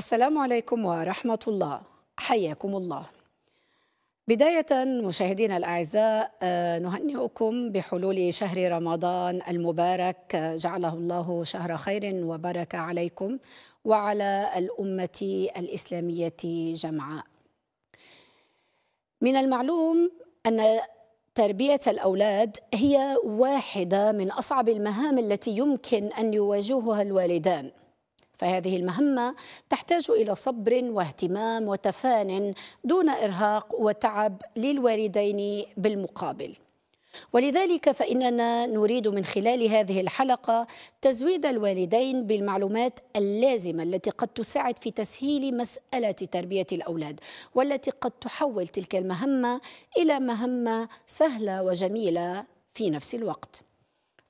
السلام عليكم ورحمة الله. حياكم الله. بداية مشاهدينا الأعزاء نهنئكم بحلول شهر رمضان المبارك. جعله الله شهر خير وبركة عليكم وعلى الأمة الإسلامية جمعاء من المعلوم أن تربية الأولاد هي واحدة من أصعب المهام التي يمكن أن يواجهها الوالدان. فهذه المهمة تحتاج إلى صبر واهتمام وتفان دون إرهاق وتعب للوالدين بالمقابل. ولذلك فإننا نريد من خلال هذه الحلقة تزويد الوالدين بالمعلومات اللازمة التي قد تساعد في تسهيل مسألة تربية الأولاد والتي قد تحول تلك المهمة إلى مهمة سهلة وجميلة في نفس الوقت.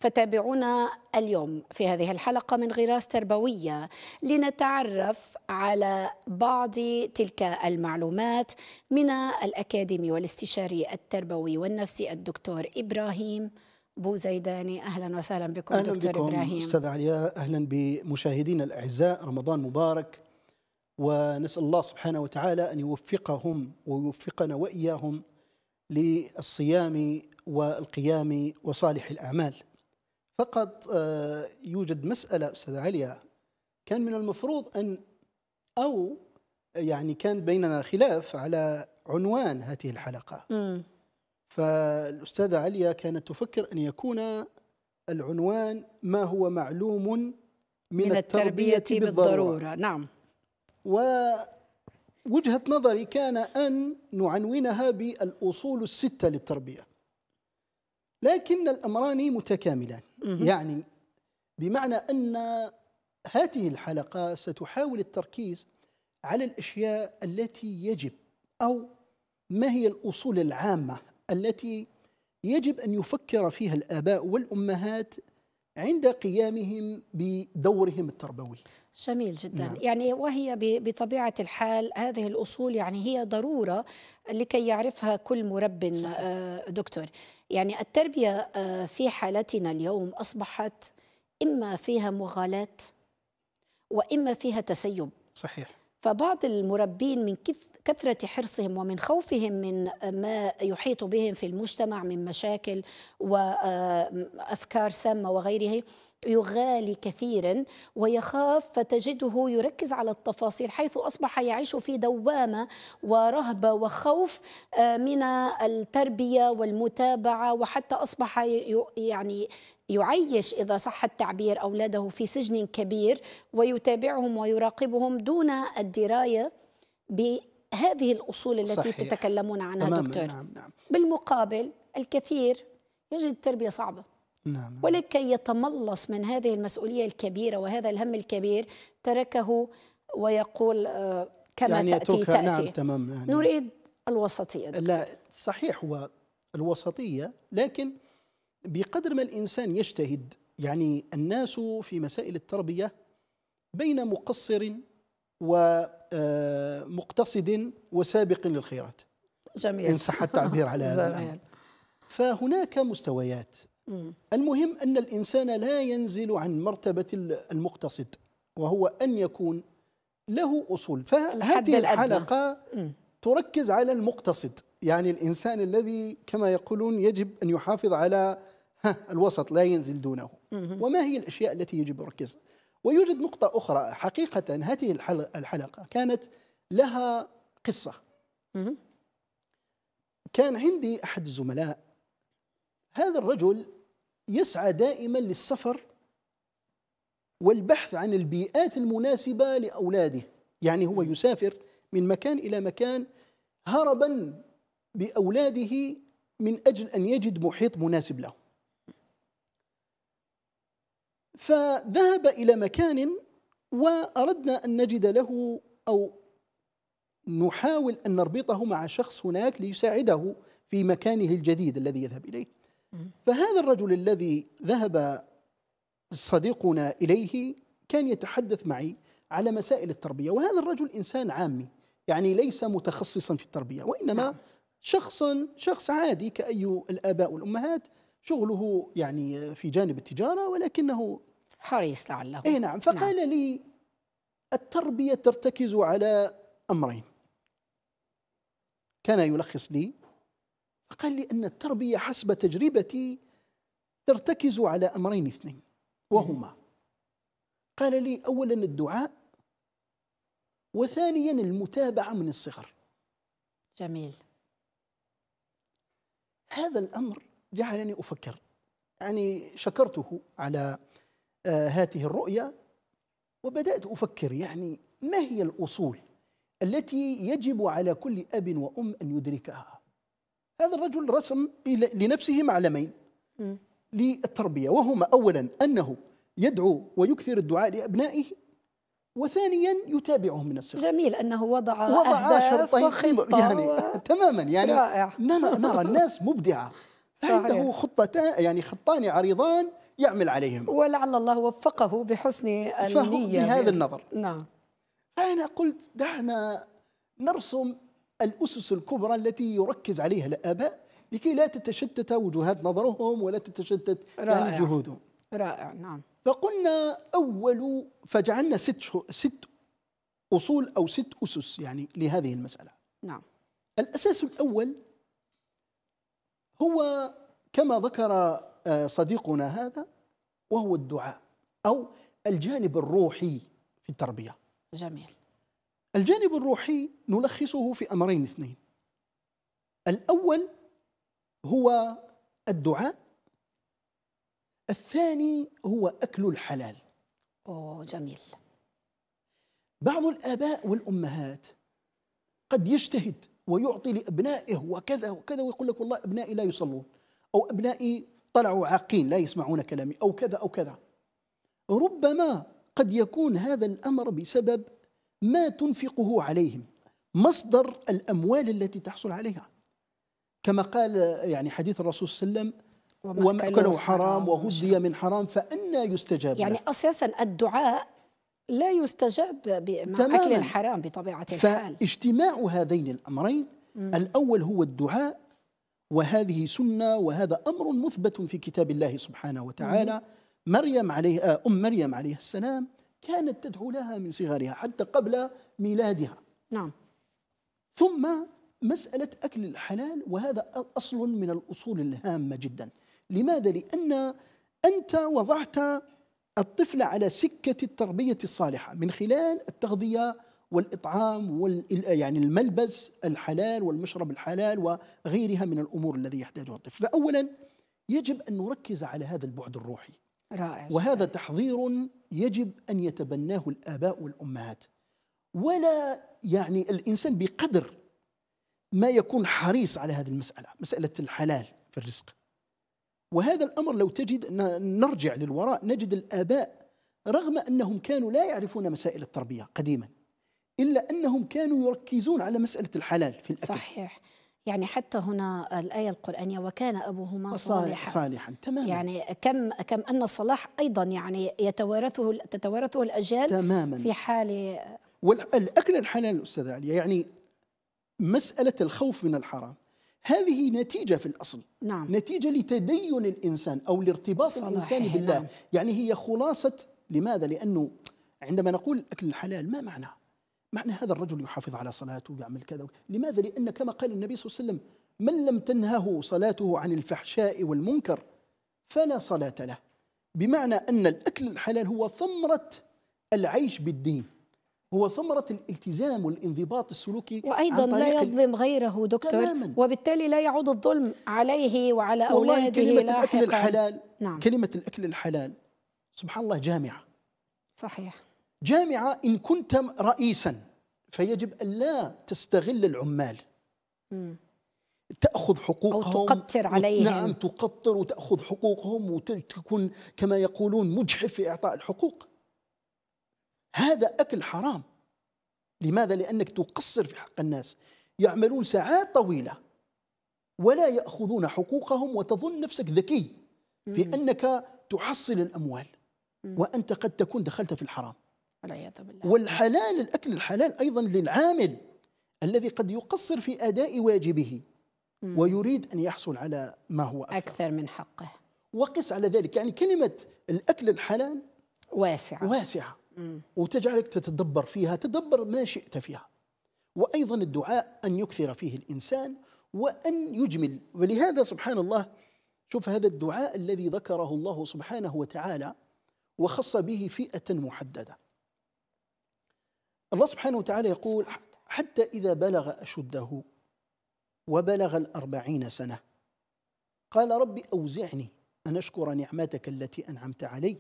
فتابعونا اليوم في هذه الحلقة من غراس تربوية لنتعرف على بعض تلك المعلومات من الأكاديمي والاستشاري التربوي والنفسي الدكتور إبراهيم بوزيداني. أهلا وسهلا بكم أهلا دكتور بكم. إبراهيم. أستاذ علياء أهلا بمشاهدينا الأعزاء. رمضان مبارك. ونسأل الله سبحانه وتعالى أن يوفقهم ويوفقنا وإياهم للصيام والقيام وصالح الأعمال. فقط يوجد مسألة أستاذ عليا. كان من المفروض أن أو يعني كان بيننا خلاف على عنوان هذه الحلقة. مم. فالأستاذة عليا كانت تفكر أن يكون العنوان ما هو معلوم من, من التربية بالضرورة. نعم. ووجهة نظري كان أن نعنونها بالأصول الستة للتربية. لكن الأمران متكاملان. يعني بمعنى أن هذه الحلقة ستحاول التركيز على الأشياء التي يجب أو ما هي الأصول العامة التي يجب أن يفكر فيها الآباء والأمهات عند قيامهم بدورهم التربوي جميل جدا نعم. يعني وهي بطبيعة الحال هذه الأصول يعني هي ضرورة لكي يعرفها كل مرب صحيح. آه، دكتور يعني التربية آه، في حالتنا اليوم أصبحت إما فيها مغالاة وإما فيها تسيب صحيح فبعض المربين من كث- كثرة حرصهم ومن خوفهم من ما يحيط بهم في المجتمع من مشاكل وأفكار سامة وغيره يغالي كثيرا ويخاف فتجده يركز على التفاصيل حيث أصبح يعيش في دوامة ورهبة وخوف آه، من التربية والمتابعة وحتى أصبح ي- يعني يعيش إذا صح التعبير أولاده في سجن كبير ويتابعهم ويراقبهم دون الدراية بهذه الأصول التي صحيح. تتكلمون عنها دكتور. نعم نعم. بالمقابل الكثير يجد التربية صعبة. نعم ولكي يتملص من هذه المسؤولية الكبيرة وهذا الهم الكبير تركه ويقول آه، كما يعني تأتي تأتي. نعم تمام يعني. نريد الوسطية دكتور. لا صحيح هو الوسطية لكن بقدر ما الإنسان يجتهد يعني الناس في مسائل التربية بين مقصر ومقتصد وسابق للخيرات. إن جميل صح التعبير على هذا الأمر. فهناك مستويات. المهم أن الإنسان لا ينزل عن مرتبة المقتصد وهو أن يكون له أصول فهذه. الحلقة. تركز على المقتصد يعني الإنسان الذي كما يقولون يجب أن يحافظ على ها الوسط لا ينزل دونه. وما هي الأشياء التي يجب يركز ويوجد نقطة أخرى حقيقة هذه الحل- الحلقة كانت لها قصة. كان عندي أحد الزملاء هذا الرجل يسعى دائما للسفر والبحث عن البيئات المناسبة لأولاده. يعني هو يسافر من مكان إلى مكان هربا بأولاده من أجل أن يجد محيط مناسب له. فذهب إلى مكان وأردنا أن نجد له أو نحاول أن نربطه مع شخص هناك ليساعده في مكانه الجديد الذي يذهب إليه. فهذا الرجل الذي ذهب صديقنا إليه كان يتحدث معي على مسائل التربية وهذا الرجل إنسان عامي يعني ليس متخصصا في التربية وإنما نعم. شخصا شخص عادي كأي الآباء والأمهات شغله يعني في جانب التجارة ولكنه حريص لعله. اي نعم فقال لي التربية ترتكز على أمرين. كان يلخص لي فقال لي أن التربية حسب تجربتي ترتكز على أمرين اثنين وهما قال لي أولا الدعاء وثانيا المتابعة من الصغر. جميل. هذا الأمر جعلني أفكر يعني شكرته على آه هذه الرؤية وبدأت أفكر يعني ما هي الأصول التي يجب على كل أب وأم أن يدركها؟ هذا الرجل رسم لنفسه معلمين للتربية وهما أولا أنه يدعو ويكثر الدعاء لأبنائه وثانيا يتابعهم من الصغر جميل أنه وضع, وضع أهداف وخطة يعني و... تماما يعني رائع. نرى الناس صحيح. عنده خطتان يعني خطان عريضان يعمل عليهم. ولعل الله وفقه بحسن فهو النية بهذا النظر. نعم. فأنا قلت دعنا نرسم الأسس الكبرى التي يركز عليها الآباء لكي لا تتشتت وجهات نظرهم ولا تتشتت رائع. يعني جهودهم. رائع نعم. فقلنا أول فجعلنا ست ست أصول أو ست أسس يعني لهذه المسألة. نعم. الأساس الأول هو كما ذكر آه، صديقنا هذا وهو الدعاء أو الجانب الروحي في التربية. جميل. الجانب الروحي نلخصه في أمرين اثنين. الأول هو الدعاء الثاني هو أكل الحلال. أوه جميل. بعض الآباء والأمهات قد يجتهد ويعطي لأبنائه وكذا وكذا ويقول لك والله أبنائي لا يصلون أو أبنائي طلعوا عاقين لا يسمعون كلامي أو كذا أو كذا. ربما قد يكون هذا الأمر بسبب ما تنفقه عليهم مصدر الأموال التي تحصل عليها. كما قال يعني حديث الرسول صلى الله عليه وسلم وما أكله حرام وغذي من حرام فأنى يستجاب يعني له أساسا الدعاء لا يستجاب مع. أكل الحرام بطبيعة الحال. فاجتماع هذين الأمرين الأول هو الدعاء وهذه سنة وهذا أمر مثبت في كتاب الله سبحانه وتعالى. مريم عليه آه، أم مريم عليه السلام كانت تدعو لها من صغرها حتى قبل ميلادها. نعم. ثم مسألة أكل الحلال وهذا أصل من الأصول الهامة جدا. لماذا؟ لأن أنت وضعت الطفل على سكة التربية الصالحة. من خلال التغذية والإطعام وال يعني الملبس الحلال والمشرب الحلال وغيرها من الأمور الذي يحتاجها الطفل. فاولا يجب أن نركز على هذا البعد الروحي. رائع وهذا. تحضير يجب أن يتبناه الآباء والأمهات. ولا يعني الإنسان بقدر ما يكون حريص على هذه المسألة مسألة الحلال في الرزق. وهذا الأمر لو تجد أن نرجع للوراء نجد الآباء رغم أنهم كانوا لا يعرفون مسائل التربية قديما إلا أنهم كانوا يركزون على مسألة الحلال في الأكل. صحيح. يعني حتى هنا الآية القرآنية وكان أبوهما صالح صالحا صالحا تماما يعني كم كم أن الصلاح أيضا يعني يتوارثه تتوارثه الأجيال تماما في حال والأكل الحلال أستاذ علي يعني مسألة الخوف من الحرام هذه نتيجة في الأصل نعم نتيجة لتدين الإنسان أو لارتباط الإنسان بالله نعم. يعني هي خلاصة لماذا؟ لأنه عندما نقول أكل الحلال ما معناه؟ معنى هذا الرجل يحافظ على صلاته ويعمل كذا لماذا؟ لأن كما قال النبي صلى الله عليه وسلم من لم تنهه صلاته عن الفحشاء والمنكر فلا صلاة له. بمعنى أن الأكل الحلال هو ثمرة العيش بالدين هو ثمرة الالتزام والانضباط السلوكي وأيضا عن لا يظلم غيره دكتور. تماماً. وبالتالي لا يعود الظلم عليه وعلى أولاده كلمة الأكل الحلال نعم. كلمة الأكل الحلال سبحان الله جامعة. صحيح. جامعة إن كنت رئيسا فيجب أن لا تستغل العمال. مم. تأخذ حقوقهم. أو تقطر عليهم. نعم تقطر وتأخذ حقوقهم وتكون كما يقولون مجحف في إعطاء الحقوق. هذا أكل حرام. لماذا؟ لأنك تقصر في حق الناس. يعملون ساعات طويلة ولا يأخذون حقوقهم وتظن نفسك ذكي في أنك تحصل الأموال. وأنت قد تكون دخلت في الحرام. والعياذ بالله. والحلال الأكل الحلال أيضا للعامل الذي قد يقصر في أداء واجبه ويريد أن يحصل على ما هو أكثر. أكثر من حقه. وقس على ذلك يعني كلمة الأكل الحلال واسعة. واسعة. وتجعلك تتدبر فيها تدبر ما شئت فيها. وأيضا الدعاء أن يكثر فيه الإنسان وأن يجمل. ولهذا سبحان الله شوف هذا الدعاء الذي ذكره الله سبحانه وتعالى وخص به فئة محددة. الله سبحانه وتعالى يقول حتى إذا بلغ أشده وبلغ الأربعين سنة قال رب أوزعني أن أشكر نعمتك التي أنعمت علي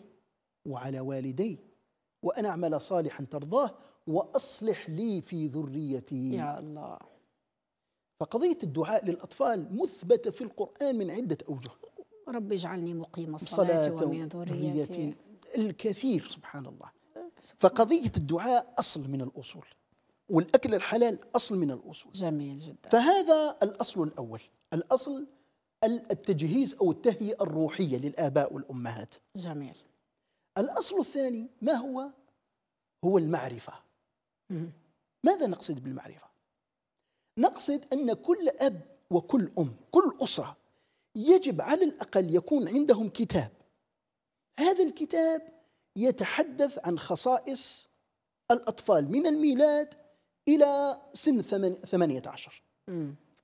وعلى والدي وأن أعمل صالحا ترضاه وأصلح لي في ذريتي. يا الله. فقضية الدعاء للأطفال مثبتة في القرآن من عدة أوجه. رب اجعلني مقيم الصلاة ومن ذريتي. الكثير سبحان الله. فقضية الدعاء أصل من الأصول والأكل الحلال أصل من الأصول. جميل جدا. فهذا الأصل الأول الأصل التجهيز أو التهيئة الروحية للآباء والأمهات. جميل. الأصل الثاني ما هو؟ هو المعرفة. ماذا نقصد بالمعرفة؟ نقصد أن كل أب وكل أم كل أسرة يجب على الأقل يكون عندهم كتاب. هذا الكتاب يتحدث عن خصائص الأطفال من الميلاد إلى سن ثمانية عشر.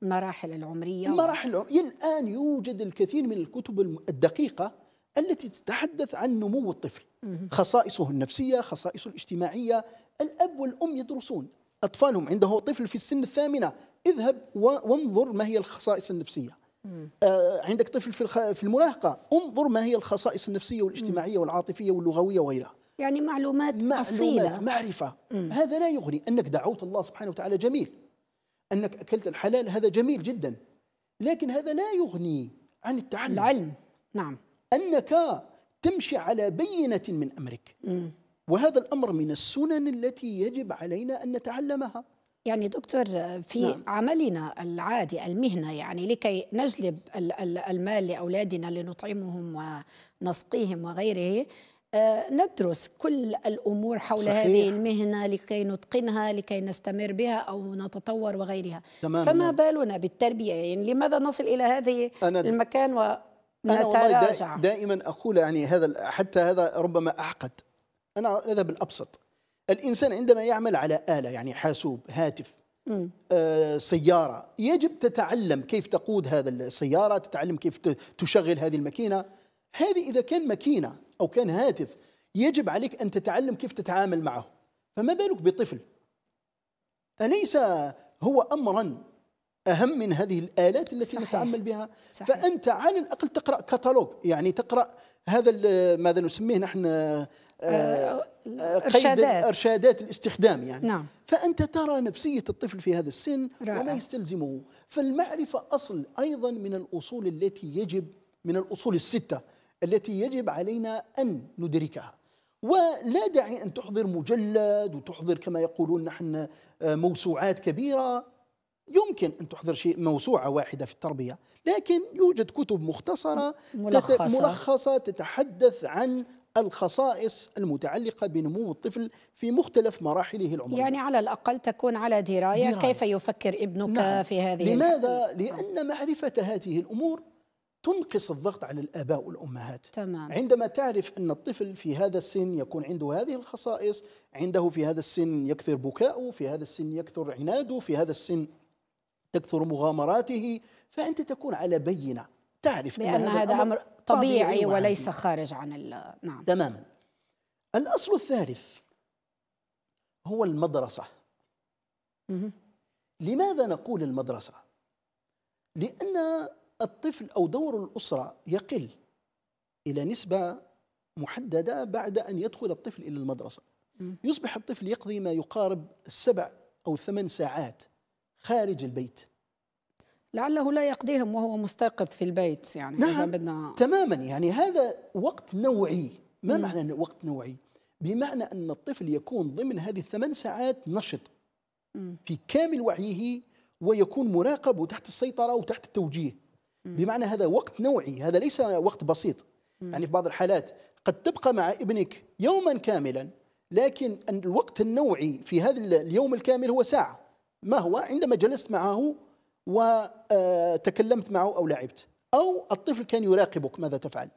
المراحل العمرية المراحل العمرية الآن يوجد الكثير من الكتب الدقيقة التي تتحدث عن نمو الطفل. خصائصه النفسية خصائصه الاجتماعية الأب والأم يدرسون. أطفالهم عنده طفل في السن الثامنة. اذهب وانظر ما هي الخصائص النفسية. عندك طفل في في المراهقة. انظر ما هي الخصائص النفسية والاجتماعية والعاطفية واللغوية وغيرها. يعني معلومات, معلومات أصيلة. معرفة. مم. هذا لا يغني أنك دعوت الله سبحانه وتعالى جميل. أنك أكلت الحلال هذا جميل جدا. لكن هذا لا يغني عن التعلم. العلم. نعم. أنك تمشي على بينة من أمرك. مم. وهذا الأمر من السنن التي يجب علينا أن نتعلمها. يعني دكتور في نعم. عملنا العادي المهنة يعني لكي نجلب المال لأولادنا لنطعمهم ونسقيهم وغيره آه، ندرس كل الأمور حول صحيح. هذه المهنة لكي نتقنها لكي نستمر بها أو نتطور وغيرها. تمام فما بالنا بالتربية؟ يعني لماذا نصل إلى هذه أنا المكان ونتراجع أنا دائما أقول يعني هذا حتى هذا ربما أعقد. أنا هذا بالأبسط. الإنسان عندما يعمل على آلة يعني حاسوب هاتف آه سيارة يجب تتعلم كيف تقود هذا السيارة تتعلم كيف تشغل هذه الماكينة. هذه إذا كان ماكينة أو كان هاتف يجب عليك أن تتعلم كيف تتعامل معه. فما بالك بطفل؟ أليس هو أمرا أهم من هذه الآلات التي صحيح. نتعامل بها؟ صحيح. فأنت على الأقل تقرأ كتالوج يعني تقرأ هذا ماذا نسميه نحن آه، آه، إرشادات. إرشادات الاستخدام يعني. نعم. فأنت ترى نفسية الطفل في هذا السن رائع. وما يستلزمه. فالمعرفة أصل أيضا من الأصول التي يجب من الأصول الستة التي يجب علينا أن ندركها. ولا داعي أن تحضر مجلد وتحضر كما يقولون نحن آه، موسوعات كبيرة. يمكن أن تحضر شيء موسوعة واحدة في التربية. لكن يوجد كتب مختصرة ملخصة, ملخصة تتحدث عن الخصائص المتعلقة بنمو الطفل في مختلف مراحله العمرية يعني على الأقل تكون على دراية, دراية. كيف يفكر ابنك نعم. في هذه لماذا؟ لأن معرفة هذه الأمور تنقص الضغط على الآباء والأمهات تمام. عندما تعرف أن الطفل في هذا السن يكون عنده هذه الخصائص عنده في هذا السن يكثر بكاؤه في هذا السن يكثر عناده في هذا السن تكثر مغامراته فأنت تكون على بينة تعرف بأن هذا, هذا أمر طبيعي, طبيعي وليس خارج عن نعم. تماما. الأصل الثالث هو المدرسة. لماذا نقول المدرسة؟ لأن الطفل أو دور الأسرة يقل إلى نسبة محددة بعد أن يدخل الطفل إلى المدرسة. يصبح الطفل يقضي ما يقارب السبع أو ثمان ساعات خارج البيت. لعله لا يقضيهم وهو مستيقظ في البيت يعني نعم إذا بدنا تماما. يعني هذا وقت نوعي. ما مم. معنى وقت نوعي؟ بمعنى أن الطفل يكون ضمن هذه الثمان ساعات نشط. في كامل وعيه ويكون مراقب وتحت السيطرة وتحت التوجيه. بمعنى هذا وقت نوعي. هذا ليس وقت بسيط. يعني في بعض الحالات قد تبقى مع ابنك يوما كاملا لكن الوقت النوعي في هذا اليوم الكامل هو ساعة. ما هو؟ عندما جلست معه وتكلمت معه أو لعبت. أو الطفل كان يراقبك ماذا تفعل.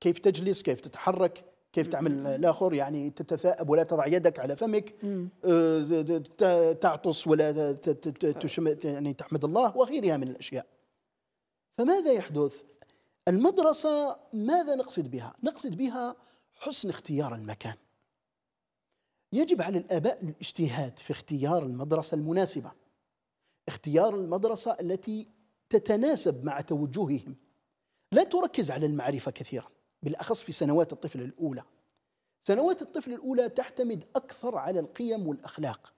كيف تجلس كيف تتحرك كيف تعمل الآخر يعني تتثاءب ولا تضع يدك على فمك. آه، تعطس ولا يعني تحمد الله وغيرها من الأشياء. فماذا يحدث؟ المدرسة ماذا نقصد بها؟ نقصد بها حسن اختيار المكان. يجب على الآباء الاجتهاد في اختيار المدرسة المناسبة. اختيار المدرسة التي تتناسب مع توجههم. لا تركز على المعرفة كثيرا بالأخص في سنوات الطفل الأولى. سنوات الطفل الأولى تعتمد أكثر على القيم والأخلاق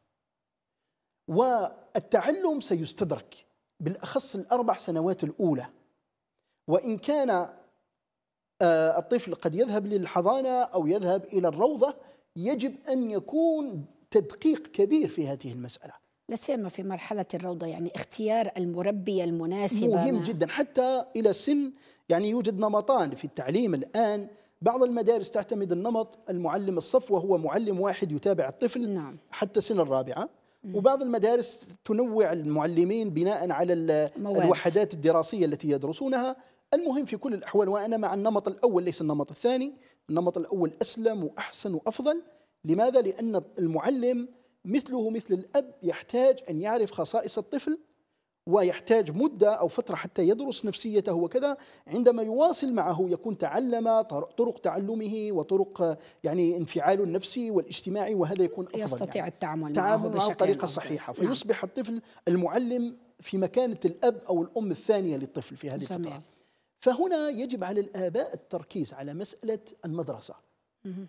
والتعلم سيستدرك بالأخص الأربع سنوات الأولى. وإن كان آه، الطفل قد يذهب للحضانة أو يذهب إلى الروضة يجب أن يكون تدقيق كبير في هذه المسألة. لا سيما في مرحلة الروضة يعني اختيار المربيه المناسبه مهم جدا حتى إلى سن يعني يوجد نمطان في التعليم الآن. بعض المدارس تعتمد النمط المعلم الصف وهو معلم واحد يتابع الطفل نعم. حتى سن الرابعة. وبعض المدارس تنوع المعلمين بناء على. الوحدات الدراسية التي يدرسونها. المهم في كل الأحوال وأنا مع النمط الأول ليس النمط الثاني. النمط الأول أسلم وأحسن وأفضل. لماذا؟ لأن المعلم مثله مثل الأب يحتاج أن يعرف خصائص الطفل ويحتاج مدة أو فترة حتى يدرس نفسيته وكذا عندما يواصل معه يكون تعلم طر- طرق تعلمه وطرق يعني انفعاله النفسي والاجتماعي وهذا يكون أفضل يستطيع يعني. التعامل معه بطريقة. صحيحة نعم. فيصبح الطفل المعلم في مكانة الأب أو الأم الثانية للطفل في هذه. الفترة فهنا يجب على الآباء التركيز على مسألة المدرسة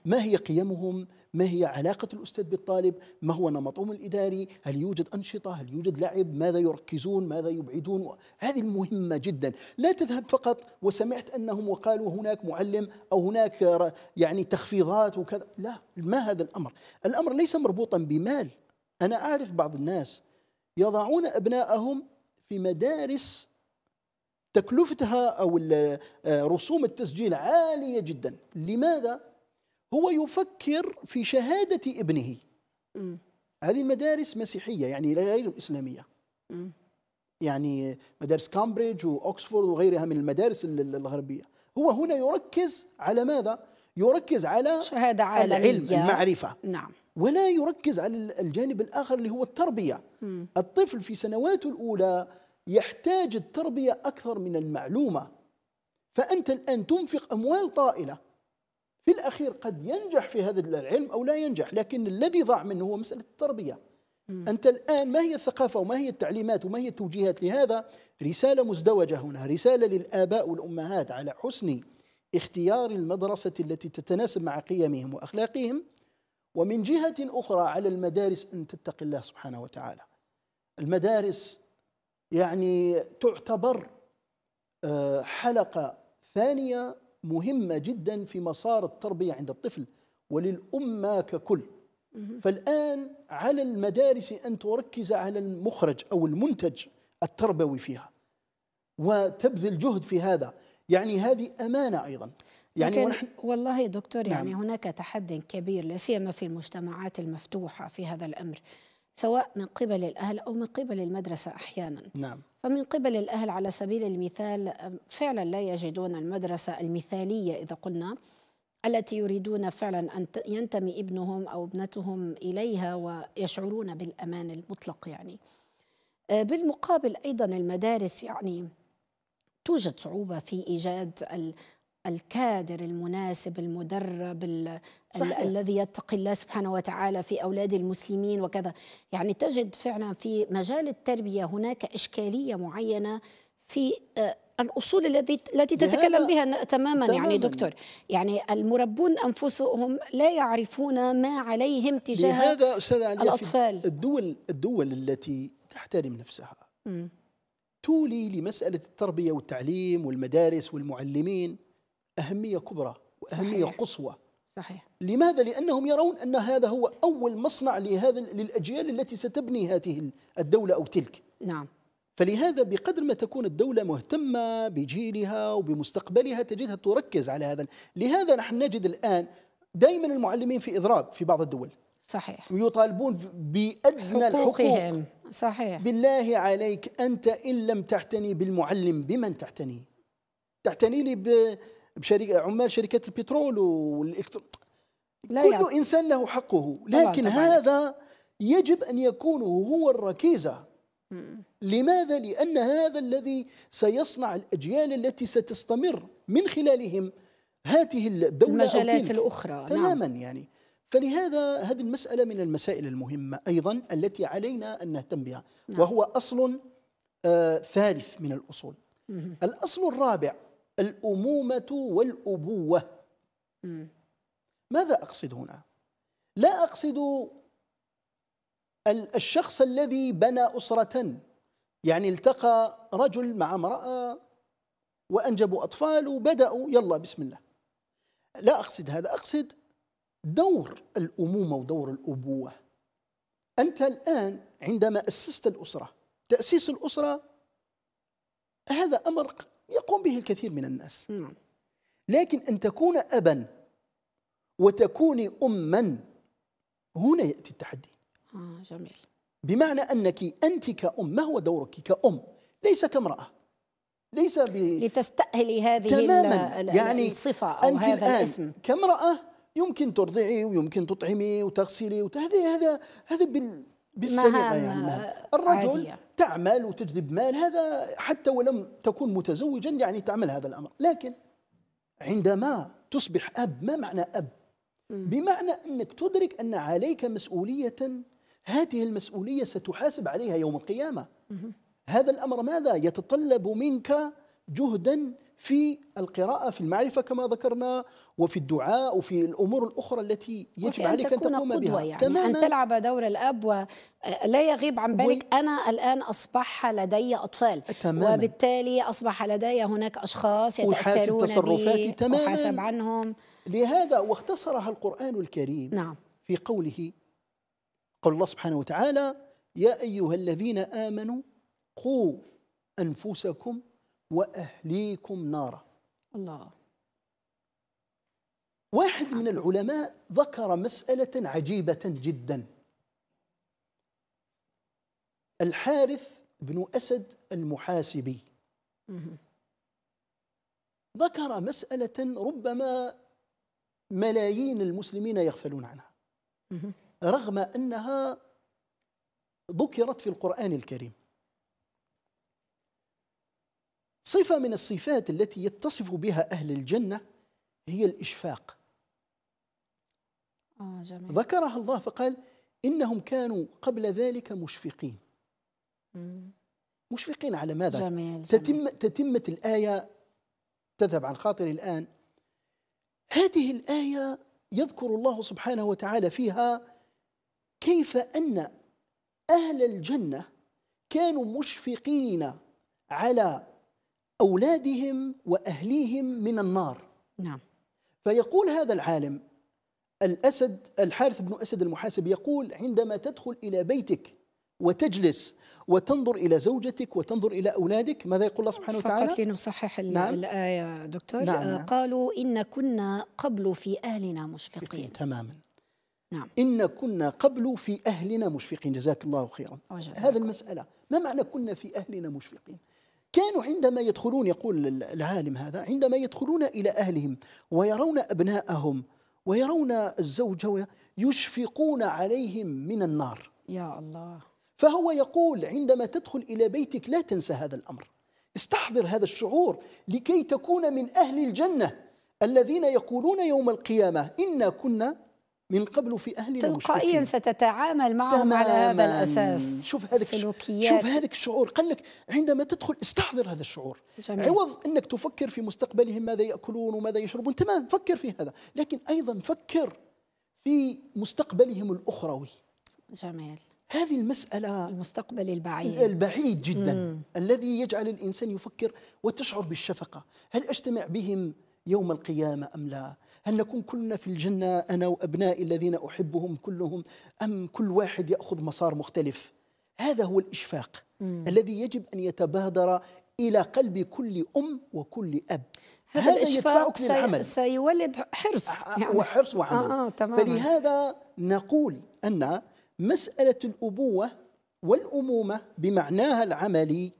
ما هي قيمهم؟ ما هي علاقة الأستاذ بالطالب؟ ما هو نمطهم الإداري؟ هل يوجد أنشطة؟ هل يوجد لعب ماذا يركزون؟ ماذا يبعدون؟ هذه المهمة جدا. لا تذهب فقط وسمعت أنهم وقالوا هناك معلم أو هناك يعني تخفيضات وكذا. لا ما هذا الأمر؟ الأمر ليس مربوطا بمال. أنا أعرف بعض الناس يضعون أبناءهم في مدارس تكلفتها أو آه، رسوم التسجيل عالية جدا. لماذا؟ هو يفكر في شهادة ابنه. هذه المدارس مسيحية يعني غير إسلامية. يعني مدارس كامبريدج وأكسفورد وغيرها من المدارس ال- ال- الغربية هو هنا يركز على ماذا؟ يركز على شهادة العلم عالمية المعرفة نعم ولا يركز على ال- الجانب الآخر اللي هو التربية مم. الطفل في سنواته الأولى يحتاج التربية أكثر من المعلومة فأنت الآن تنفق أموال طائلة في الأخير قد ينجح في هذا العلم أو لا ينجح لكن الذي ضاع منه هو مسألة التربية. أنت الآن ما هي الثقافة وما هي التعليمات وما هي التوجيهات لهذا؟ رسالة مزدوجة هنا رسالة للآباء والأمهات على حسن اختيار المدرسة التي تتناسب مع قيمهم وأخلاقهم ومن جهة أخرى على المدارس أن تتقي الله سبحانه وتعالى. المدارس يعني تعتبر آه، حلقة ثانية مهمة جدا في مسار التربية عند الطفل وللأمة ككل. فالآن على المدارس أن تركز على المخرج أو المنتج التربوي فيها وتبذل جهد في هذا. يعني هذه أمانة أيضا. يعني ونحن والله يا دكتور يعني نعم. هناك تحد كبير لا سيما في المجتمعات المفتوحة في هذا الأمر. سواء من قبل الأهل أو من قبل المدرسة أحيانا. نعم. فمن قبل الأهل على سبيل المثال فعلا لا يجدون المدرسة المثالية إذا قلنا التي يريدون فعلا أن ينتمي ابنهم أو ابنتهم إليها ويشعرون بالأمان المطلق يعني. آه، بالمقابل أيضا المدارس يعني توجد صعوبة في إيجاد الكادر المناسب المدرب ال- ال-. الذي يتقي الله سبحانه وتعالى في أولاد المسلمين وكذا يعني تجد فعلا في مجال التربية هناك إشكالية معينة في آه، الأصول التي بهذا- تتكلم بها ن- تماما يعني تماماً. دكتور يعني المربون أنفسهم لا يعرفون ما عليهم تجاه الأطفال. الدول الدول التي تحترم نفسها مم. تولي لمسألة التربية والتعليم والمدارس والمعلمين أهمية كبرى وأهمية صحيح. قصوى. صحيح. لماذا؟ لأنهم يرون أن هذا هو أول مصنع لهذا للأجيال التي ستبني هذه الدولة أو تلك. نعم. فلهذا بقدر ما تكون الدولة مهتمة بجيلها وبمستقبلها تجدها تركز على هذا لهذا نحن نجد الآن دائما المعلمين في إضراب في بعض الدول. صحيح. يطالبون بأدنى الحقوق. حقوقهم. صحيح. بالله عليك أنت إن لم تعتني بالمعلم بمن تعتني؟ تعتني لي ب بشركة عمال شركات البترول والإلكترو لا كل يعت- إنسان له حقه طبعاً، لكن طبعاً. هذا يجب أن يكون هو الركيزة لماذا؟ لأن هذا الذي سيصنع الأجيال التي ستستمر من خلالهم هذه الدولة أو المجالات تلك. الأخرى نعم تماما يعني فلهذا هذه المسألة من المسائل المهمة أيضا التي علينا أن نهتم بها نعم. وهو أصل آه ثالث من الأصول مهم. الأصل الرابع الأمومة والأبوة. ماذا أقصد هنا؟ لا أقصد ال- الشخص الذي بنى أسرة يعني التقى رجل مع امرأة وأنجبوا أطفال وبدأوا يلا بسم الله لا أقصد هذا أقصد دور الأمومة ودور الأبوة أنت الآن عندما أسست الأسرة تأسيس الأسرة هذا أمر يقوم به الكثير من الناس. نعم. لكن أن تكون أبا وتكوني أما هنا يأتي التحدي. آه جميل. بمعنى أنك أنت كأم ما هو دورك كأم؟ ليس كامرأة. ليس ب... لتستأهلي هذه تماماً. ال- يعني الصفة أو أنت هذا الآن الاسم. كامرأة يمكن ترضعي ويمكن تطعمي وتغسلي وت- هذا هذا هذا بال... بالسريع مهام يعني الرجل عادية. تعمل وتجذب مال. هذا حتى ولم تكن متزوجا يعني تعمل هذا الأمر. لكن عندما تصبح أب ما معنى أب؟ بمعنى أنك تدرك أن عليك مسؤولية هذه المسؤولية ستحاسب عليها يوم القيامة. هذا الأمر ماذا؟ يتطلب منك جهدا في القراءة في المعرفة كما ذكرنا وفي الدعاء وفي الأمور الأخرى التي يجب عليك أن تقوم قدوة بها. يعني أن تماما. تلعب دور الأب ولا يغيب عن بالك أنا الآن أصبح لدي أطفال. تماماً. وبالتالي أصبح لدي هناك أشخاص أحاسب يتأثرون تصرفاتي. تماماً. أحاسب عنهم. لهذا واختصرها القرآن الكريم نعم. في قوله قول الله سبحانه وتعالى يا أيها الذين آمنوا قوا أنفسكم وأهليكم نارا. الله. واحد من العلماء ذكر مسألة عجيبة جدا. الحارث بن أسد المحاسبي. ذكر مسألة ربما ملايين المسلمين يغفلون عنها. رغم أنها ذكرت في القرآن الكريم. صفة من الصفات التي يتصف بها أهل الجنة هي الإشفاق آه جميل ذكرها الله فقال إنهم كانوا قبل ذلك مشفقين مم. مشفقين على ماذا؟ جميل, جميل. تتم تتمة الآية تذهب عن خاطري الآن هذه الآية يذكر الله سبحانه وتعالى فيها كيف أن أهل الجنة كانوا مشفقين على أولادهم وأهليهم من النار. نعم. فيقول هذا العالم الأسد الحارث بن أسد المحاسب يقول عندما تدخل إلى بيتك وتجلس وتنظر إلى زوجتك وتنظر إلى أولادك ماذا يقول الله سبحانه وتعالى؟ فقط لنصحح نعم. الآية دكتور. نعم، آه، نعم. قالوا إن كنا قبل في أهلنا مشفقين. تماما. نعم. إن كنا قبل في أهلنا مشفقين. جزاك الله خيرا. هذا المسألة ما معنى كنا في أهلنا مشفقين؟ كانوا عندما يدخلون يقول العالم هذا عندما يدخلون إلى أهلهم ويرون أبناءهم ويرون الزوجة يشفقون عليهم من النار. يا الله. فهو يقول عندما تدخل إلى بيتك لا تنسى هذا الأمر. استحضر هذا الشعور لكي تكون من أهل الجنة الذين يقولون يوم القيامة إنا كنا من قبل في أهلنا تلقائيا ستتعامل معهم على هذا. الأساس. شوف هذا سلوكيات. شوف هذا الشعور قال لك عندما تدخل استحضر هذا الشعور. جميل. عوض أنك تفكر في مستقبلهم ماذا يأكلون وماذا يشربون. تمام فكر في هذا. لكن أيضا فكر في مستقبلهم الأخروي. جميل. هذه المسألة المستقبل البعيد. البعيد جدا. مم. الذي يجعل الإنسان يفكر وتشعر بالشفقة. هل أجتمع بهم يوم القيامة أم لا؟ هل نكون كلنا في الجنة أنا وأبنائي الذين أحبهم كلهم أم كل واحد يأخذ مسار مختلف؟ هذا هو الإشفاق مم. الذي يجب أن يتبادر إلى قلب كل أم وكل أب. هذا الإشفاق يدفعك للعمل. سي... سيولد حرص يعني. وحرص وعمل. آه آه تماما. فلهذا نقول أن مسألة الأبوة والأمومة بمعناها العملي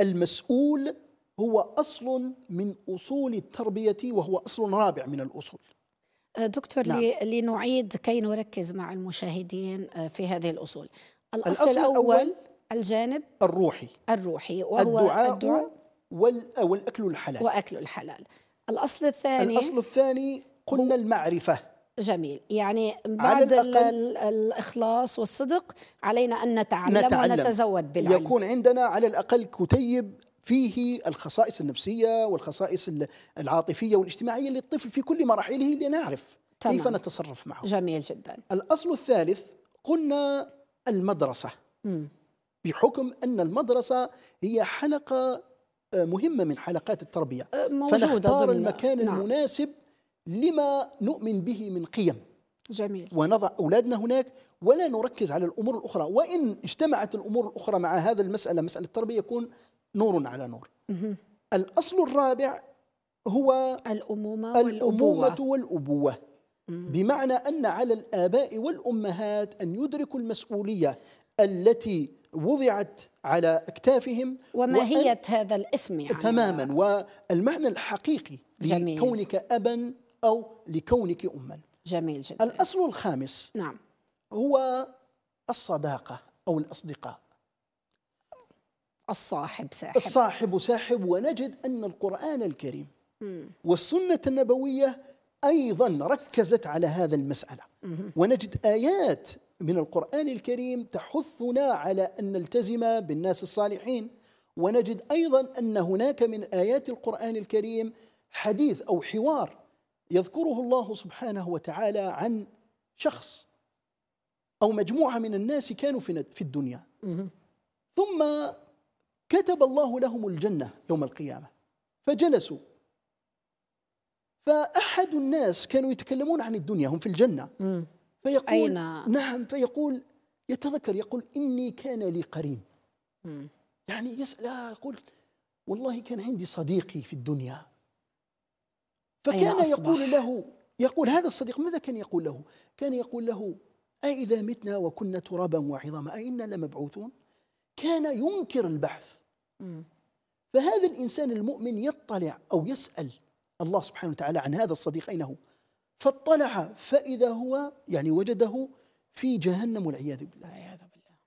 المسؤول هو أصل من أصول التربية وهو أصل رابع من الأصول. آه، دكتور نعم. لنعيد كي نركز مع المشاهدين آه، في هذه الأصول. الأصل, الأصل الأول, الجانب الروحي. الروحي وهو الدعاء, الدعاء وال- والأكل الحلال. وأكل الحلال. الأصل الثاني الأصل الثاني قلنا المعرفة. جميل. يعني بعد الإخلاص والصدق علينا أن نتعلم, نتعلم. ونتزود بالعلم. يكون عندنا على الأقل كتيب فيه الخصائص النفسية والخصائص ال- العاطفية والاجتماعية للطفل في كل مراحله لنعرف تمام. كيف نتصرف معه. جميل جدا. الأصل الثالث قلنا المدرسة. مم. بحكم أن المدرسة هي حلقة آه، مهمة من حلقات التربية. آه، موجودة فنختار ضمن- المكان نعم. المناسب لما نؤمن به من قيم. جميل. ونضع أولادنا هناك ولا نركز على الأمور الأخرى. وإن اجتمعت الأمور الأخرى مع هذا المسألة مسألة التربية يكون نور على نور. الأصل الرابع هو الأمومة الأمومة والأبوة. والأبوة بمعنى أن على الآباء والأمهات أن يدركوا المسؤولية التي وضعت على أكتافهم وماهية هذا الاسم يعني؟ تماما. والمعنى الحقيقي جميل. لكونك أبا أو لكونك أما. جميل جدا. الأصل الخامس نعم. هو الصداقة أو الأصدقاء. الصاحب ساحب. الصاحب ساحب ونجد أن القرآن الكريم. والسنة النبوية أيضا ركزت على هذا المسألة. ونجد آيات من القرآن الكريم تحثنا على أن نلتزم بالناس الصالحين. ونجد أيضا أن هناك من آيات القرآن الكريم حديث أو حوار يذكره الله سبحانه وتعالى عن شخص أو مجموعة من الناس كانوا في الدنيا. ثم كتب الله لهم الجنة يوم القيامة فجلسوا فأحد الناس كانوا يتكلمون عن الدنيا هم في الجنة. فيقول أين؟ نعم فيقول يتذكر يقول إني كان لي قرين. يعني يسأل آه، يقول والله كان عندي صديقي في الدنيا فكان؟ يقول له يقول هذا الصديق ماذا كان يقول له كان يقول له أإذا متنا وكنا ترابا وعظاما أئنا لمبعوثون كان ينكر البعث مم. فهذا الإنسان المؤمن يطلع أو يسأل الله سبحانه وتعالى عن هذا الصديق أين هو؟ فاطلع فإذا هو يعني وجده في جهنم والعياذ بالله.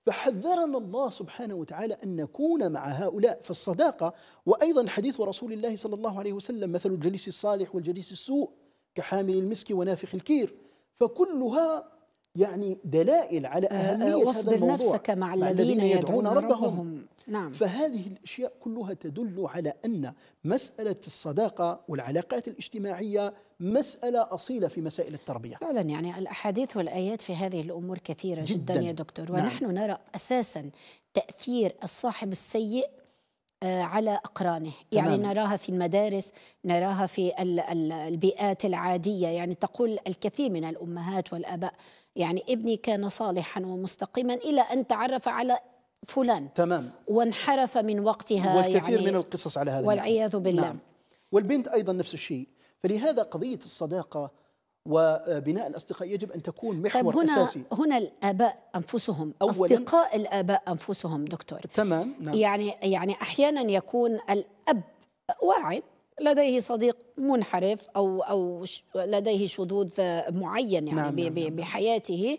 فحذرنا الله سبحانه وتعالى أن نكون مع هؤلاء. فالصداقة وأيضا حديث رسول الله صلى الله عليه وسلم مثل الجليس الصالح والجليس السوء كحامل المسك ونافخ الكير فكلها يعني دلائل على آه، آه، أهمية هذا واصبر الموضوع نفسك مع الذين يدعون ربهم نعم فهذه الأشياء كلها تدل على أن مسألة الصداقة والعلاقات الاجتماعية مسألة أصيلة في مسائل التربية. فعلا يعني الأحاديث والآيات في هذه الأمور كثيرة جدا, جداً. يا دكتور نعم. ونحن نرى أساسا تأثير الصاحب السيء آه، على أقرانه يعني تماماً. نراها في المدارس نراها في ال- ال- البيئات العادية يعني تقول الكثير من الأمهات والآباء يعني ابني كان صالحا ومستقيما إلى أن تعرف على فلان. تمام. وانحرف من وقتها والكثير يعني من القصص على هذا والعياذ بالله. نعم. والبنت أيضا نفس الشيء. فلهذا قضية الصداقة وبناء الأصدقاء يجب أن تكون طيب محور هنا أساسي. هنا الآباء أنفسهم أولاً- أصدقاء الآباء أنفسهم دكتور. تمام. نعم. يعني يعني أحيانا يكون الأب واعٍ لديه صديق منحرف أو أو لديه شذوذ معين يعني نعم، نعم، ب- نعم. بحياته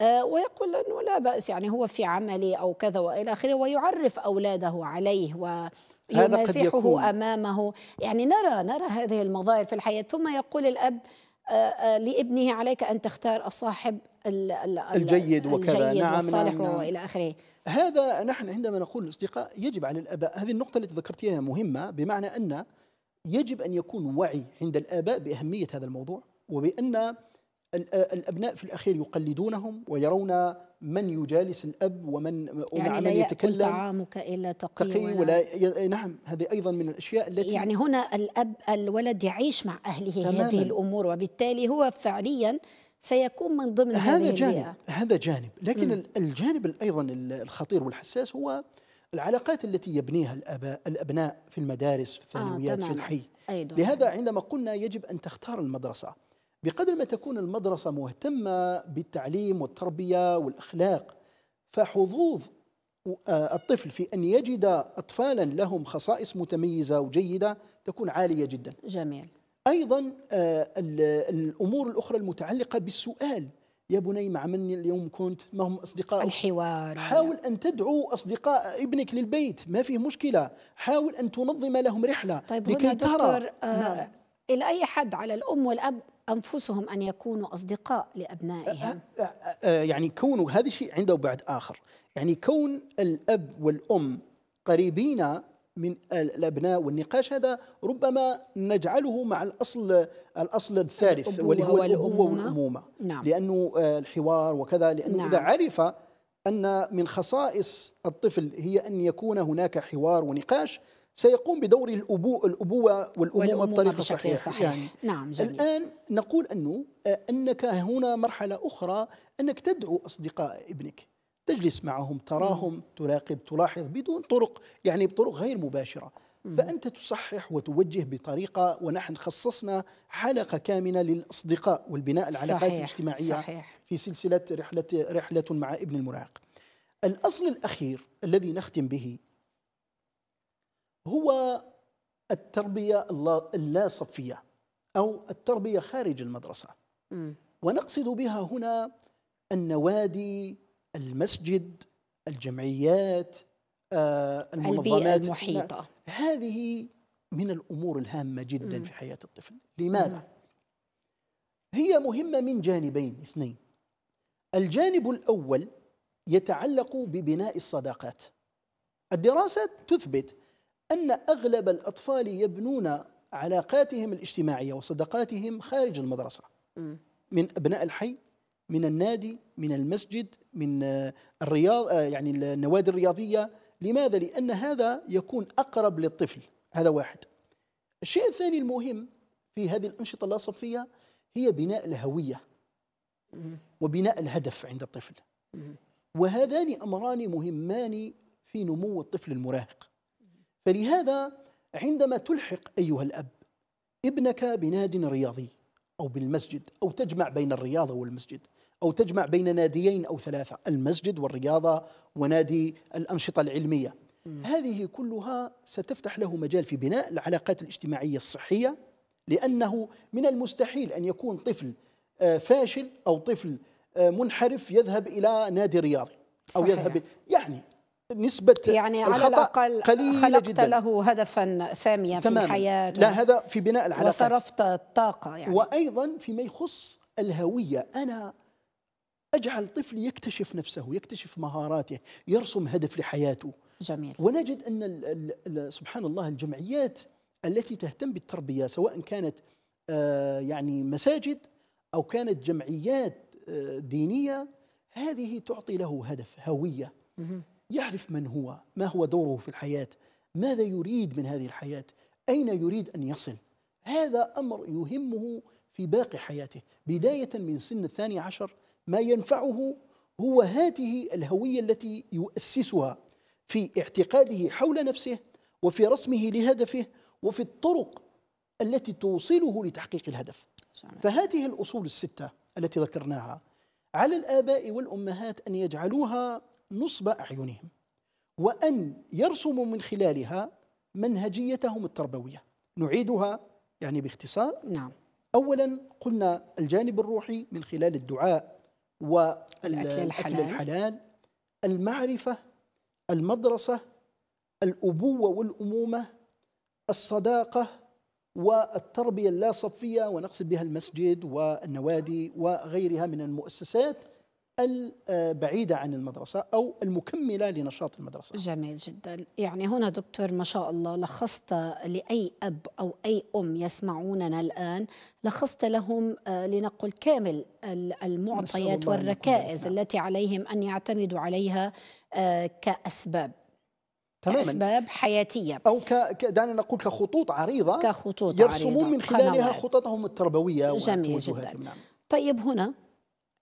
آه، ويقول إنه لا بأس يعني هو في عملي أو كذا وإلى آخره ويعرف أولاده عليه قد ويمازحه يكون. أمامه يعني نرى نرى هذه المظاهر في الحياة ثم يقول الأب آه، آه، لابنه عليك أن تختار الصاحب ال- ال- ال- الجيد وكذا. الجيد نعم، والصالح نعم، نعم. وإلى آخره هذا نحن عندما نقول الأصدقاء يجب على الاباء هذه النقطة التي ذكرتيها مهمة بمعنى أن يجب أن يكون وعي عند الآباء بأهمية هذا الموضوع وبأن ال- الأبناء في الأخير يقلدونهم ويرون من يجالس الأب ومن يعني لا يتكلم طعامك إلا تقي, تقي ولا ي... نعم هذه أيضا من الأشياء التي يعني هنا الأب الولد يعيش مع أهله تماماً. هذه الأمور وبالتالي هو فعليا سيكون من ضمن هذا هذه جانب البيئة هذا جانب لكن. ال- الجانب ال- الخطير والحساس هو العلاقات التي يبنيها الاباء الأبناء في المدارس في الثانويات في تماماً. الحي أيضا لهذا عندما قلنا يجب أن تختار المدرسة بقدر ما تكون المدرسة مهتمة بالتعليم والتربية والأخلاق فحظوظ آه، الطفل في أن يجد اطفالا لهم خصائص متميزة وجيدة تكون عالية جدا. جميل. أيضا آه، الأمور الأخرى المتعلقة بالسؤال يا بني مع من اليوم كنت ما هم أصدقاء. الحوار. حاول أن تدعو أصدقاء ابنك للبيت ما فيه مشكلة. حاول أن تنظم لهم رحلة طيب لكي دكتور ترى آه نعم. إلى أي حد؟ على الأم والأب أنفسهم أن يكونوا أصدقاء لأبنائهم. آه آه آه يعني كونوا هذا الشيء عنده بعد آخر. يعني كون الأب والأم قريبين من الأبناء والنقاش هذا ربما نجعله مع الأصل الأصل الثالث واللي هو الأبوة والأمومة نعم. لأنه آه، الحوار وكذا لأنه نعم. اذا عرف أن من خصائص الطفل هي أن يكون هناك حوار ونقاش سيقوم بدور الأبو الأبوة والأمومة بطريقة صحيحة صحيح. يعني نعم جميل. الآن نقول أنه آه، أنك هنا مرحلة أخرى أنك تدعو أصدقاء ابنك تجلس معهم تراهم تراقب تلاحظ بدون طرق يعني بطرق غير مباشرة. فأنت تصحح وتوجه بطريقة ونحن خصصنا حلقة كاملة للأصدقاء والبناء العلاقات صحيح الاجتماعية صحيح. في سلسلة رحلة رحلة مع ابن المراهق. الأصل الأخير الذي نختم به هو التربية اللا صفيه أو التربية خارج المدرسة. ونقصد بها هنا النوادي المسجد الجمعيات آه، المنظمات المحيطة هذه من الأمور الهامة جدا م. في حياة الطفل لماذا؟ م. هي مهمة من جانبين اثنين الجانب الأول يتعلق ببناء الصداقات الدراسات تثبت أن أغلب الأطفال يبنون علاقاتهم الاجتماعية وصداقاتهم خارج المدرسة م. من أبناء الحي من النادي من المسجد من آه، الرياض آه، يعني النوادي الرياضية. لماذا؟ لأن هذا يكون أقرب للطفل. هذا واحد. الشيء الثاني المهم في هذه الأنشطة اللاصفيه هي بناء الهوية وبناء الهدف عند الطفل. وهذان أمران مهمان في نمو الطفل المراهق. فلهذا عندما تلحق أيها الأب ابنك بناد رياضي أو بالمسجد أو تجمع بين الرياضة والمسجد أو تجمع بين ناديين أو ثلاثة المسجد والرياضة ونادي الأنشطة العلمية م. هذه كلها ستفتح له مجال في بناء العلاقات الاجتماعية الصحية لأنه من المستحيل أن يكون طفل آه، فاشل أو طفل آه، منحرف يذهب إلى نادي رياضي أو صحيح. يذهب يعني نسبة يعني على الأقل خلقت جداً. له هدفا ساميا. في الحياة لا هذا في بناء العلاقات وصرفت الطاقة يعني وأيضا فيما يخص الهوية أنا أجعل الطفل يكتشف نفسه يكتشف مهاراته يرسم هدف لحياته. جميل. ونجد أن سبحان الله الجمعيات التي تهتم بالتربية سواء كانت آه، يعني مساجد أو كانت جمعيات آه، دينية هذه تعطي له هدف هوية. يعرف من هو ما هو دوره في الحياة ماذا يريد من هذه الحياة أين يريد أن يصل. هذا أمر يهمه في باقي حياته. بداية من سن الثاني عشر ما ينفعه هو هذه الهوية التي يؤسسها في اعتقاده حول نفسه وفي رسمه لهدفه وفي الطرق التي توصله لتحقيق الهدف. فهذه الأصول الستة التي ذكرناها. على الآباء والأمهات أن يجعلوها نصب أعينهم وأن يرسموا من خلالها منهجيتهم التربوية. نعيدها يعني باختصار. نعم. أولا قلنا الجانب الروحي من خلال الدعاء. والأكل الحلال. الحلال المعرفة المدرسة الأبوة والأمومة الصداقة والتربية اللاصفية ونقصد بها المسجد والنوادي وغيرها من المؤسسات البعيدة عن المدرسة أو المكملة لنشاط المدرسة. جميل جدا. يعني هنا دكتور ما شاء الله لخصت لأي أب أو أي أم يسمعوننا الآن لخصت لهم آه، لنقل كامل المعطيات والركائز التي عليهم أن يعتمدوا عليها آه، كأسباب. تماما. كأسباب حياتية. أو ك... دعنا نقول كخطوط عريضة كخطوط يرسمون عريضة. من خلالها خططهم التربوية جميل جدا. نعم. طيب هنا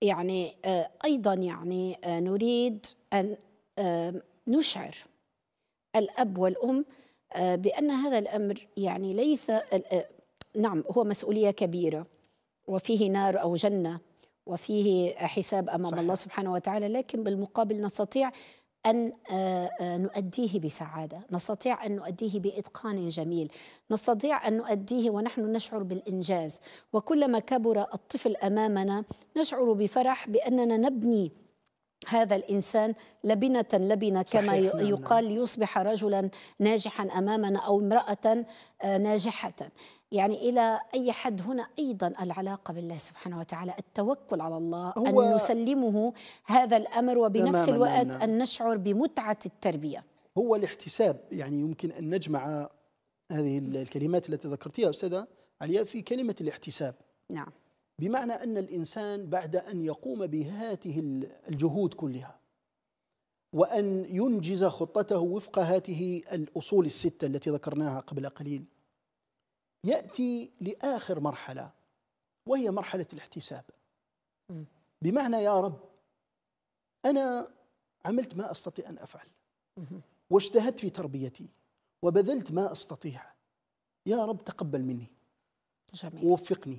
يعني آه، أيضا يعني آه، نريد أن آه، نشعر الأب والأم بأن هذا الأمر يعني ليس نعم هو مسؤولية كبيرة وفيه نار أو جنة وفيه حساب أمام صحيح. الله سبحانه وتعالى لكن بالمقابل نستطيع أن آه، آه، نؤديه بسعادة، نستطيع أن نؤديه بإتقان جميل، نستطيع أن نؤديه ونحن نشعر بالإنجاز، وكلما كبر الطفل أمامنا نشعر بفرح بأننا نبني هذا الإنسان لبنة لبنة كما صحيح، نعم، يقال ليصبح رجلا ناجحا أمامنا أو امرأة آه، ناجحة. يعني إلى أي حد هنا أيضا العلاقة بالله سبحانه وتعالى التوكل على الله أن نسلمه هذا الأمر وبنفس الوقت نعم،. أن نشعر بمتعة التربية. هو الاحتساب يعني يمكن أن نجمع هذه الكلمات التي ذكرتيها أستاذة علياء في كلمة الاحتساب. نعم. بمعنى أن الإنسان بعد أن يقوم بهذه الجهود كلها وأن ينجز خطته وفق هذه الأصول الستة التي ذكرناها قبل قليل يأتي لآخر مرحلة وهي مرحلة الاحتساب. بمعنى يا رب أنا عملت ما أستطيع أن أفعل. واجتهدت في تربيتي وبذلت ما أستطيع. يا رب تقبل مني. جميل. ووفقني.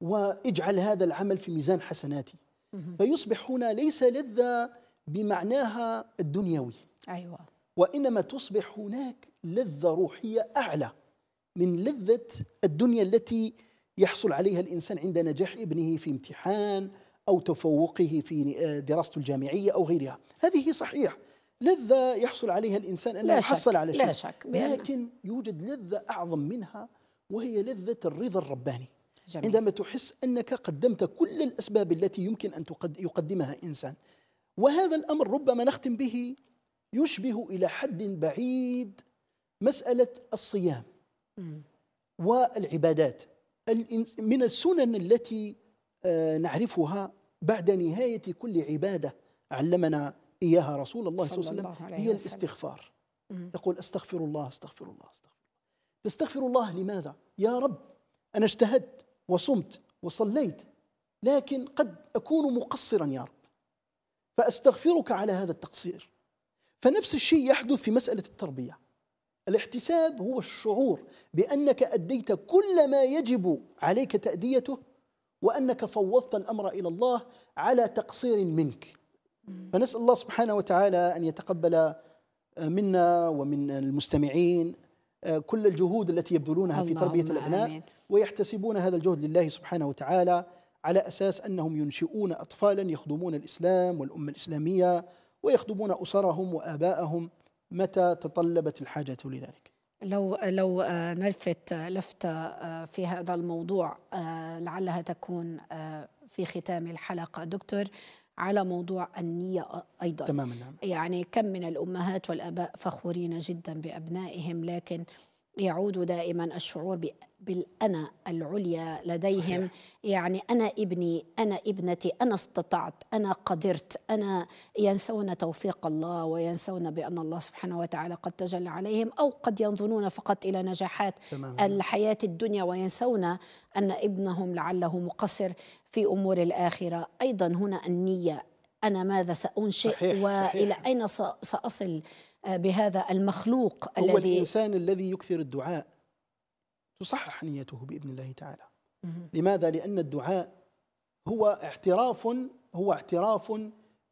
واجعل هذا العمل في ميزان حسناتي. فيصبح هنا ليس لذة بمعناها الدنيوي. أيوه. وإنما تصبح هناك لذة روحية أعلى. من لذة الدنيا التي يحصل عليها الإنسان عند نجاح ابنه في امتحان أو تفوقه في دراسته الجامعية أو غيرها هذه صحيح لذة يحصل عليها الإنسان أنه يحصل على شيء لا شك لكن يوجد لذة أعظم منها وهي لذة الرضا الرباني جميل. عندما تحس أنك قدمت كل الأسباب التي يمكن أن يقدمها إنسان وهذا الأمر ربما نختم به يشبه إلى حد بعيد مسألة الصيام. والعبادات. من السنن التي آه، نعرفها بعد نهاية كل عبادة علمنا إياها رسول الله صلى الله عليه وسلم هي. الاستغفار. تقول استغفر الله استغفر الله استغفر الله. تستغفر الله لماذا؟ يا رب أنا اجتهدت وصمت وصليت لكن قد أكون مقصرا يا رب. فأستغفرك على هذا التقصير. فنفس الشيء يحدث في مسألة التربية. الاحتساب هو الشعور بأنك أديت كل ما يجب عليك تأديته وأنك فوضت الأمر إلى الله على تقصير منك فنسأل الله سبحانه وتعالى أن يتقبل منا ومن المستمعين كل الجهود التي يبذلونها في الأبناء آمين. ويحتسبون هذا الجهد لله سبحانه وتعالى على أساس أنهم ينشئون اطفالا يخدمون الإسلام والأمة الإسلامية ويخدمون أسرهم وابائهم متى تطلبت الحاجة لذلك. لو لو آه، نلفت لفتة آه، في هذا الموضوع آه، لعلها تكون آه، في ختام الحلقة دكتور على موضوع النية أيضا تماما نعم. يعني كم من الأمهات والآباء فخورين جدا بأبنائهم لكن يعود دائما الشعور بالأنا العليا لديهم. صحيح. يعني أنا ابني أنا ابنتي أنا استطعت أنا قدرت أنا ينسون توفيق الله وينسون بأن الله سبحانه وتعالى قد تجلى عليهم أو قد ينظرون فقط إلى نجاحات تماما. الحياة الدنيا وينسون أن ابنهم لعله مقصر في أمور الآخرة. أيضا هنا النية. أنا ماذا سأنشئ صحيح، وإلى صحيح. أين سأصل؟ بهذا المخلوق هو الذي الإنسان الذي يكثر الدعاء تصحح نيته بإذن الله تعالى. لماذا؟ لأن الدعاء هو اعتراف هو اعتراف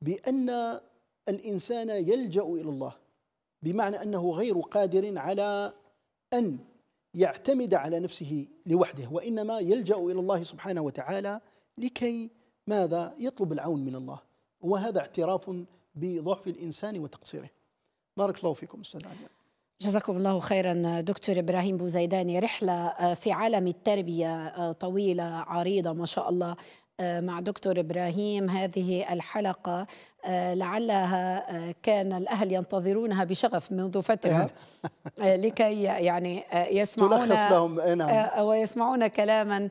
بأن الإنسان يلجأ إلى الله بمعنى أنه غير قادر على أن يعتمد على نفسه لوحده وإنما يلجأ إلى الله سبحانه وتعالى لكي ماذا؟ يطلب العون من الله وهذا اعتراف بضعف الإنسان وتقصيره بارك الله فيكم أستاذ علي جزاكم الله خيرا دكتور إبراهيم بوزيداني. رحلة آه، في عالم التربية آه، طويلة عريضة ما شاء الله آه، مع دكتور إبراهيم. هذه الحلقة لعلها كان الأهل ينتظرونها بشغف منذ فترة آه، لكي يعني يسمعون لهم إيه نعم. ويسمعون كلاما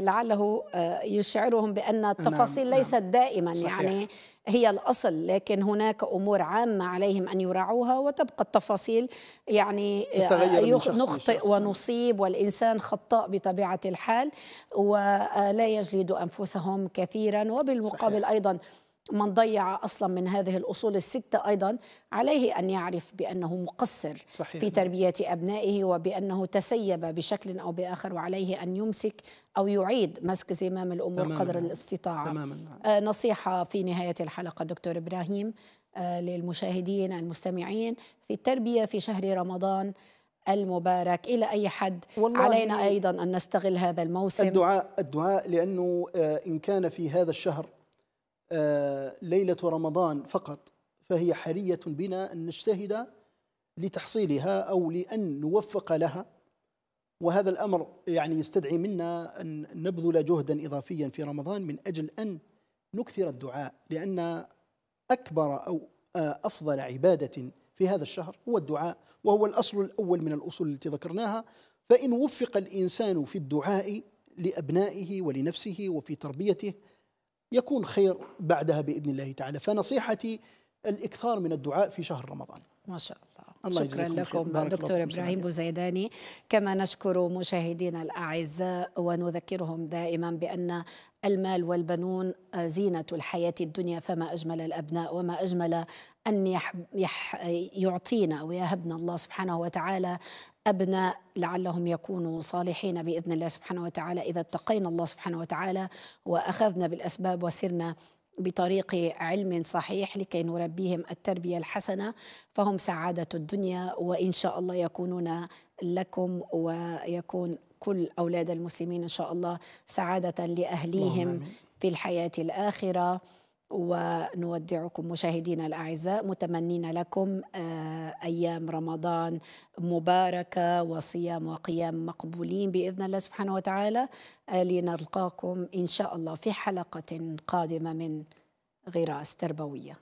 لعله آه، يشعرهم بأن التفاصيل نعم. ليست دائما صحيح. يعني هي الأصل لكن هناك أمور عامة عليهم أن يراعوها وتبقى التفاصيل يعني آه، نخطئ نعم. ونصيب والإنسان خطاء بطبيعة الحال ولا يجلد أنفسهم كثيرا وبالمقابل صحيح. أيضا من ضيع أصلا من هذه الأصول الستة أيضا عليه أن يعرف بأنه مقصر صحيح. في تربية أبنائه وبأنه تسيب بشكل أو بآخر وعليه أن يمسك أو يعيد مسك زمام الأمور تماماً. قدر الاستطاعة تماما. آه، نصيحة في نهاية الحلقة دكتور إبراهيم آه، للمشاهدين المستمعين في التربية في شهر رمضان المبارك إلى أي حد والله علينا أيضا أن نستغل هذا الموسم الدعاء الدعاء لأنه آه، إن كان في هذا الشهر ليلة رمضان فقط فهي حرية بنا أن نجتهد لتحصيلها أو لأن نوفق لها. وهذا الأمر يعني يستدعي منا أن نبذل جهدا اضافيا في رمضان من أجل أن نكثر الدعاء لأن أكبر أو آه، أفضل عبادة في هذا الشهر هو الدعاء وهو الأصل الأول من الأصول التي ذكرناها. فإن وفق الإنسان في الدعاء لأبنائه ولنفسه وفي تربيته يكون خير بعدها بإذن الله تعالى فنصيحتي الإكثار من الدعاء في شهر رمضان ما شاء الله الله شكرا. لكم دكتور. إبراهيم. بوزيداني كما نشكر مشاهدينا الأعزاء ونذكرهم دائما بأن المال والبنون زينة الحياة الدنيا فما أجمل الأبناء وما أجمل أن يح يح يعطينا ويهبنا الله سبحانه وتعالى أبناء لعلهم يكونوا صالحين بإذن الله سبحانه وتعالى. إذا اتقينا الله سبحانه وتعالى وأخذنا بالأسباب وسرنا بطريق علم صحيح لكي نربيهم التربية الحسنة فهم سعادة الدنيا وإن شاء الله يكونون لكم ويكون كل أولاد المسلمين إن شاء الله لأهليهم آمين. في الحياة الآخرة. ونودعكم مشاهدينا الأعزاء متمنين لكم آه، أيام رمضان مباركة وصيام وقيام مقبولين بإذن الله سبحانه وتعالى. آه، لنلقاكم إن شاء الله في حلقة قادمة من غراس تربويه